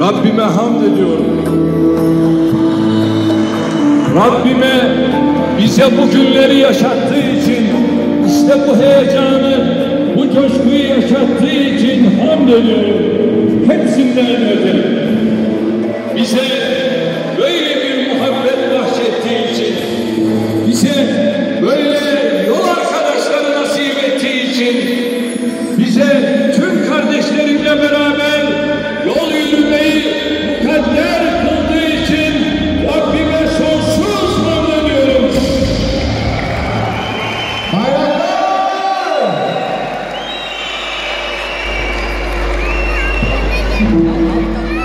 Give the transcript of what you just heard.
Rabbime hamd ediyorum. Rabbime bize bu günleri yaşattığı için, işte bu heyecanı, bu coşkuyu yaşattığı için hamd ediyorum. Hepsinden öderim. Bize böyle bir muhabbet bahşettiği için, bize böyle yol arkadaşları nasip ettiği için, bize tüm kardeşlerimle beraber seguro